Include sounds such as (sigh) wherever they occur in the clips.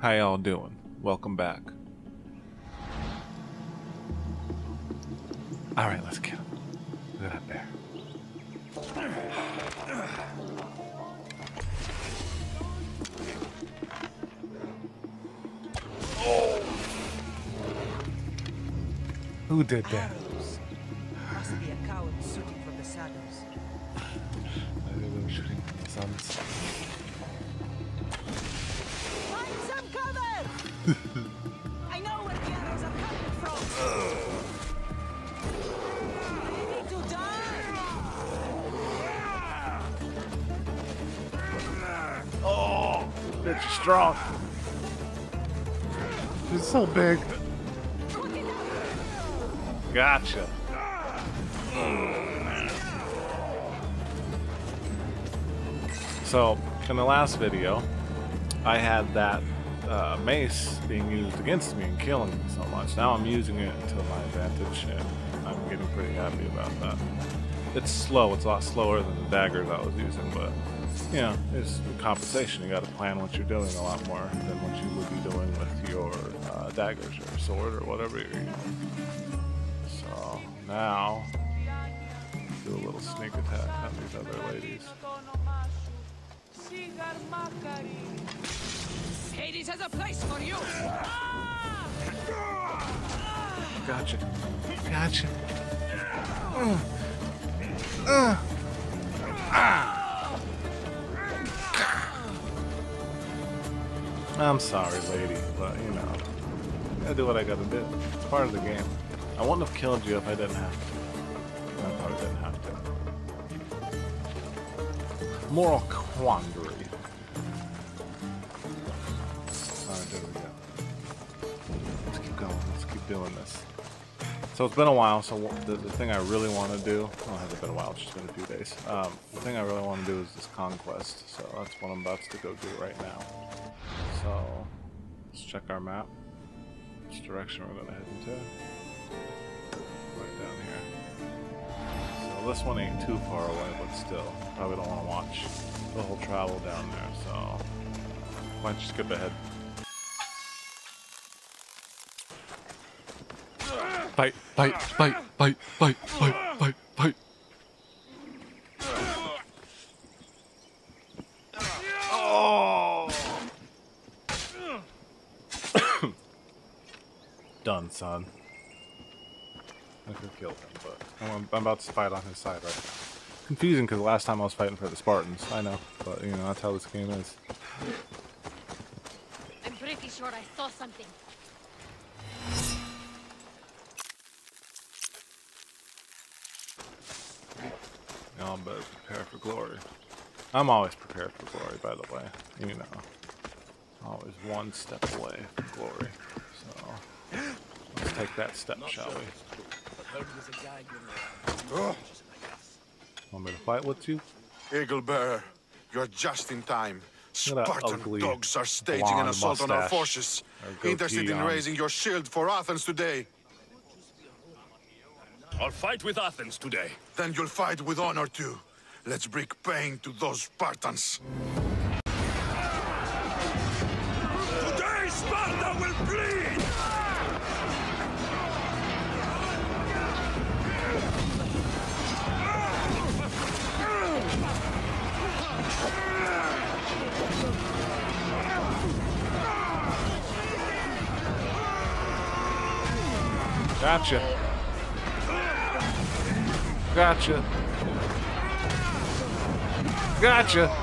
How y'all doing? Welcome back. Alright, let's kill him. Look at that bear. Who did that? (laughs) I know where the others are coming from. They need to die. Oh, bitch is strong. He's so big. Gotcha. So, in the last video, I had that uh, mace being used against me and killing me so much. Now I'm using it to my advantage, and I'm getting pretty happy about that. It's slow. It's a lot slower than the daggers I was using, but you know, it's compensation. You got to plan what you're doing a lot more than what you would be doing with your uh, daggers or sword or whatever you're using. So now, do a little sneak attack on these other ladies. Hades has a place for you. Gotcha. Gotcha. I'm sorry, lady, but you know, I gotta do what I gotta do. It's part of the game. I wouldn't have killed you if I didn't have to. I probably didn't have to. Moral quandary. Doing this. So it's been a while. So the, the thing I really want to do, well, it hasn't been a while. It's just been a few days. Um, the thing I really want to do is this conquest. So that's what I'm about to go do right now. So let's check our map. Which direction we're gonna head into? Right down here. So this one ain't too far away, but still, probably don't want to watch the whole travel down there. So why don't you skip ahead? Fight, fight, fight, fight, fight, fight, fight, fight. Oh! Done, son. I could kill him, but I'm, I'm about to fight on his side, right? now. Confusing because last time I was fighting for the Spartans. I know, but you know that's how this game is. I'm pretty sure I saw something. Y'all better prepare for glory. I'm always prepared for glory, by the way. You know. Always one step away from glory. So let's take that step, shall we? Oh. Want me to fight with you? Eagle Bearer, you're just in time. Look at that Spartan dogs are staging an blonde assault on our forces. Interested in raising your shield for Athens today. I'll fight with Athens today. Then you'll fight with honor too. Let's bring pain to those Spartans. Today, Sparta will bleed! Gotcha. Gotcha. Gotcha. Gotcha.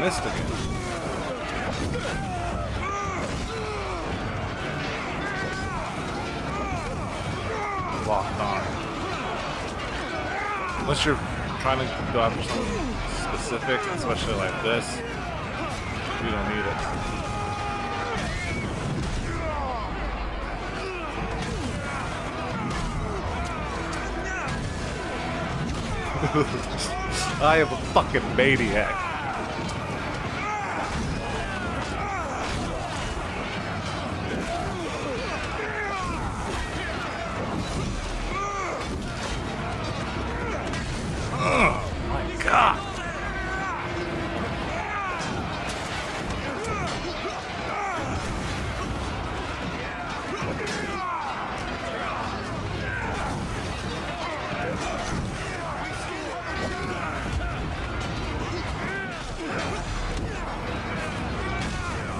Missed again. locked on. Unless you're trying to go after something specific, especially like this, you don't need it. (laughs) I am a fucking maniac.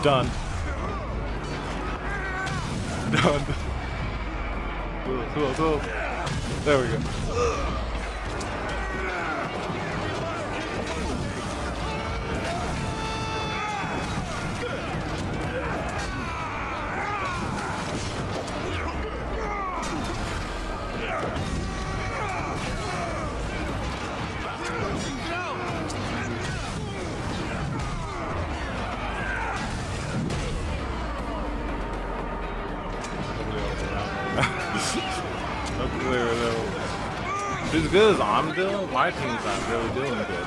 Done. Done. Cool, cool, cool. There we go. As good as I'm doing, my team's not really doing good.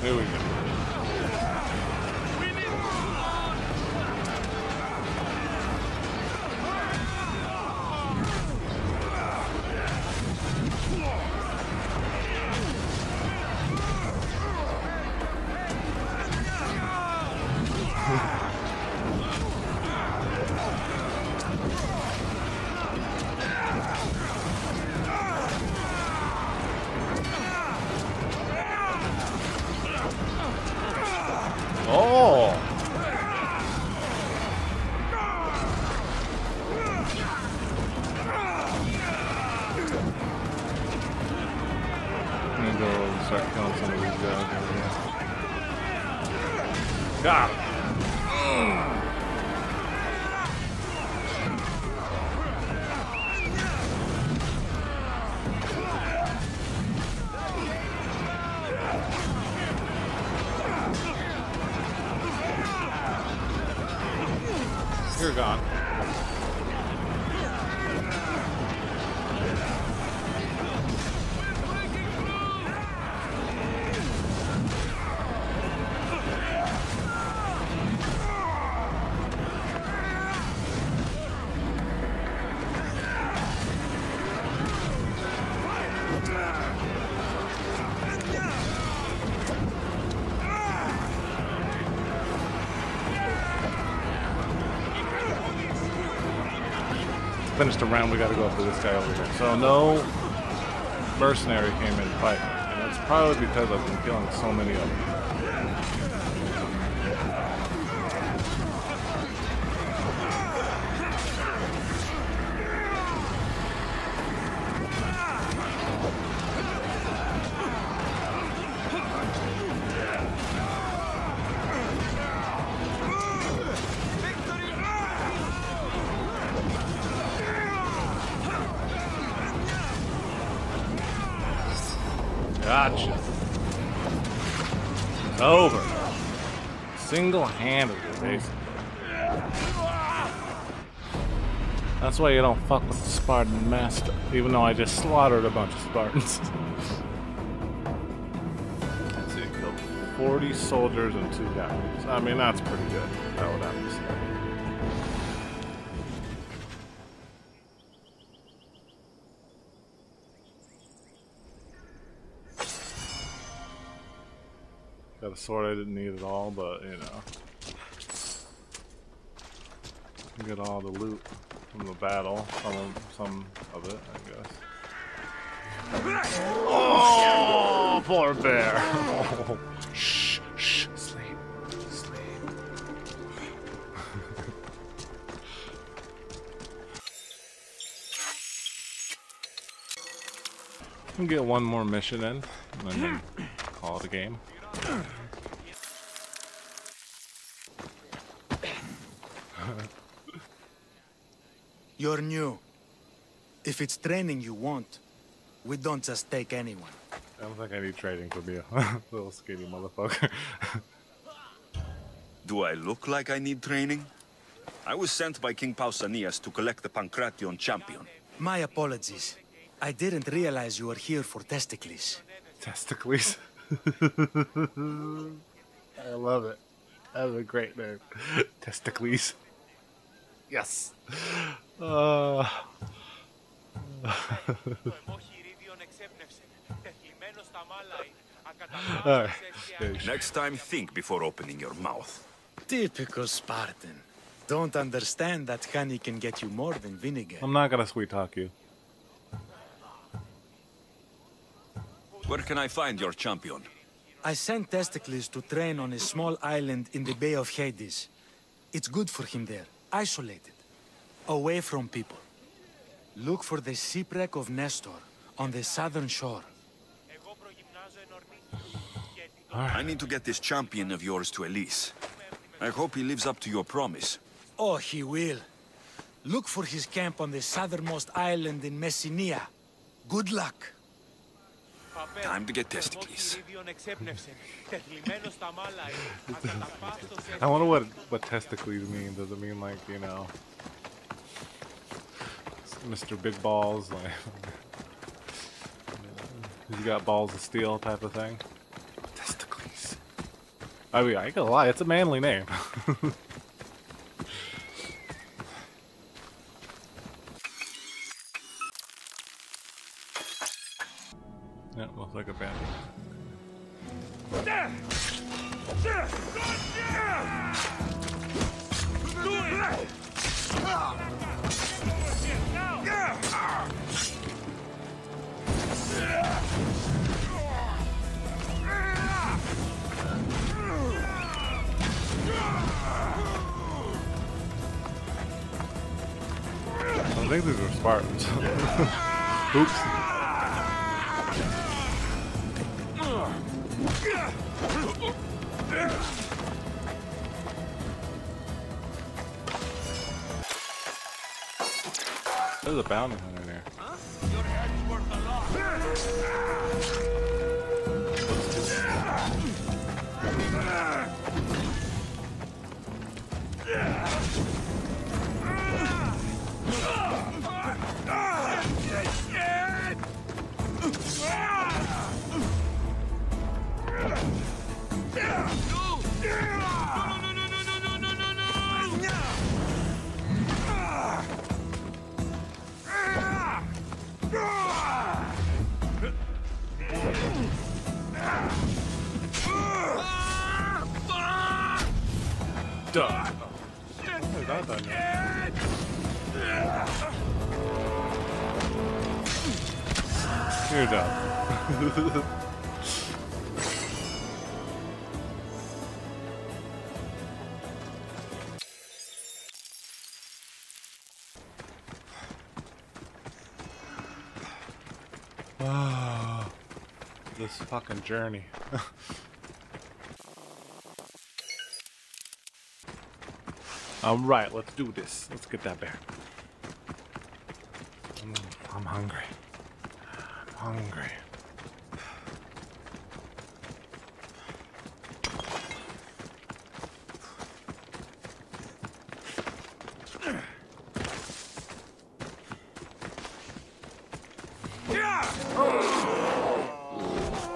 Here we go. Gone. Finished the round, we gotta go for this guy over here. So no mercenary came in to fight. And that's probably because I've been killing so many of them. Gotcha. Over. Single-handedly, basically. That's why you don't fuck with the Spartan Master, even though I just slaughtered a bunch of Spartans. (laughs) Let's see, killed 40 soldiers and two guys. I mean, that's pretty good, I would have to say. Got a sword I didn't need at all, but you know. Get all the loot from the battle, some of, some of it, I guess. Oh, poor bear. Oh, (laughs) shh, shh, sleep, sleep. We'll get one more mission in, and then call it a game. You're new. If it's training you want, we don't just take anyone. I don't think I need training for me, a (laughs) little skinny motherfucker. (laughs) Do I look like I need training? I was sent by King Pausanias to collect the Pancration champion. My apologies. I didn't realize you were here for Testicles. Testicles? (laughs) I love it. That's a great name. Testicles. Yes. Uh, (laughs) Alright. Next time, think before opening your mouth. Typical Spartan. Don't understand that honey can get you more than vinegar. I'm not gonna sweet talk you. Where can I find your champion? I sent Testicles to train on a small island in the Bay of Hades. It's good for him there, isolated, away from people. Look for the shipwreck of Nestor on the southern shore. (sighs) I need to get this champion of yours to Elis. I hope he lives up to your promise. Oh, he will. Look for his camp on the southernmost island in Messenia. Good luck. Time to get testicles. (laughs) I wonder what what testicles mean. Does it mean like you know, Mr. Big Balls, like (laughs) you got balls of steel type of thing? Testicles. I mean, I ain't gonna lie, it's a manly name. (laughs) yeah, looks like a bandit. I think these are Spartans. (laughs) Oops. There's a bounty hunter there. Duh. Ah, this fucking journey. (laughs) All right, let's do this. Let's get that bear. I'm hungry. Hungry.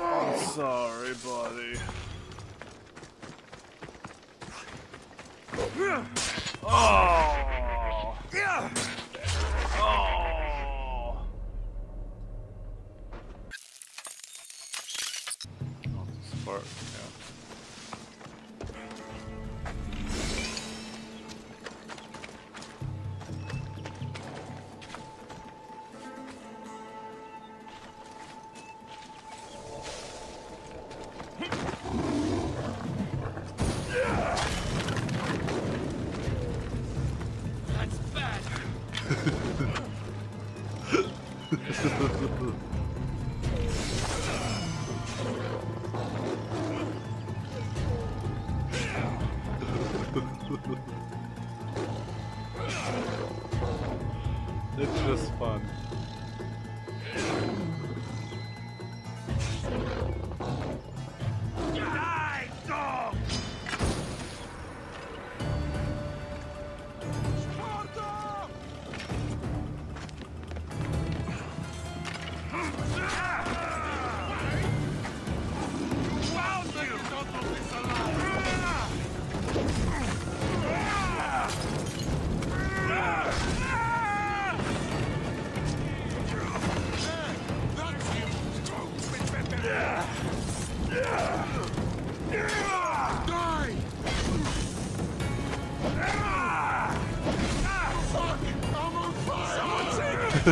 I'm sorry, buddy. Oh. Oh. Oh, it's a spark, yeah. That's bad.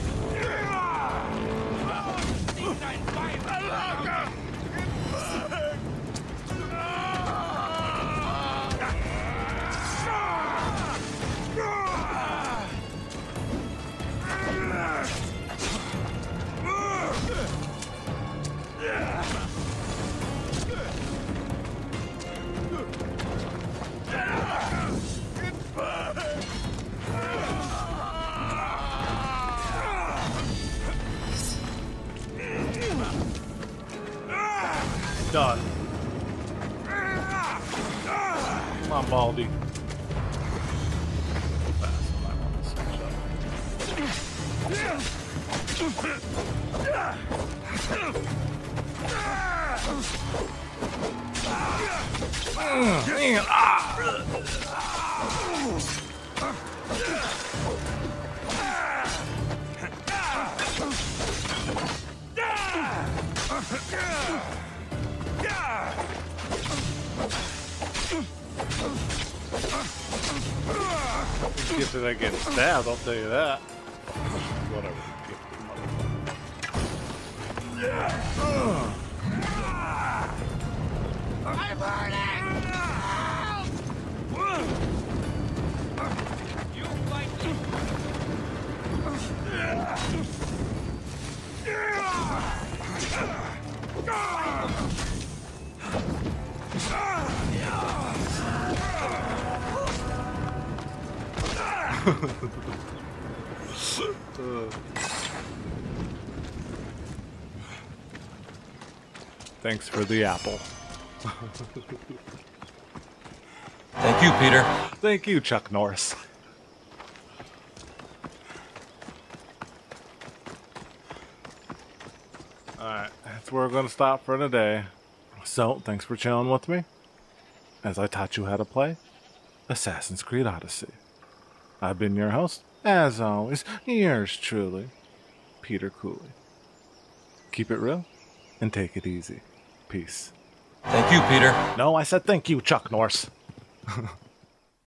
Done. Come on, Baldy. Fast, I want to switch up. Man, ah! Get stabbed, I'll tell you that. Whatever. I'm! You fight me. (laughs) Thanks for the apple. Thank you, Peter. Thank you, Chuck Norris. Alright, that's where we're going to stop for today. So, thanks for chilling with me as I taught you how to play Assassin's Creed Odyssey. I've been your host, as always, yours truly, Peter Cooley. Keep it real and take it easy. Peace. Thank you, Peter. No, I said thank you, Chuck Norris. (laughs)